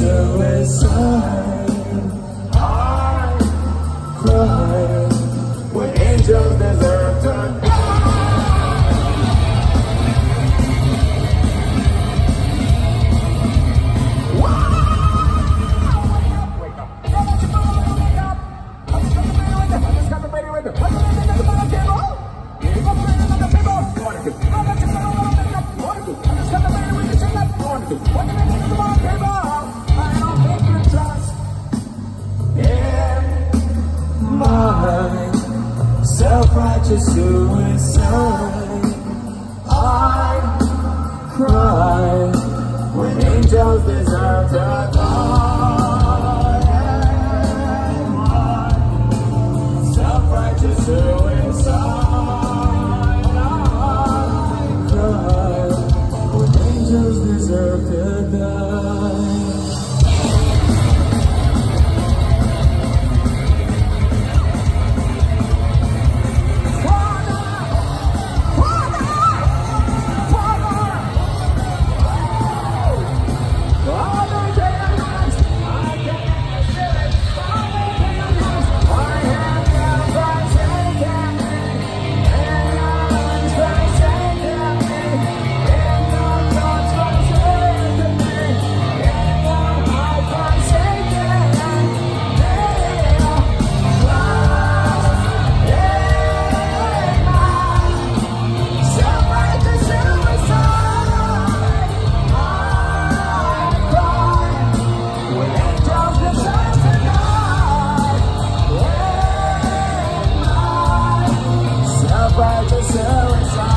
self-righteous self-righteous suicide. I cry when angels deserve to die. Alex.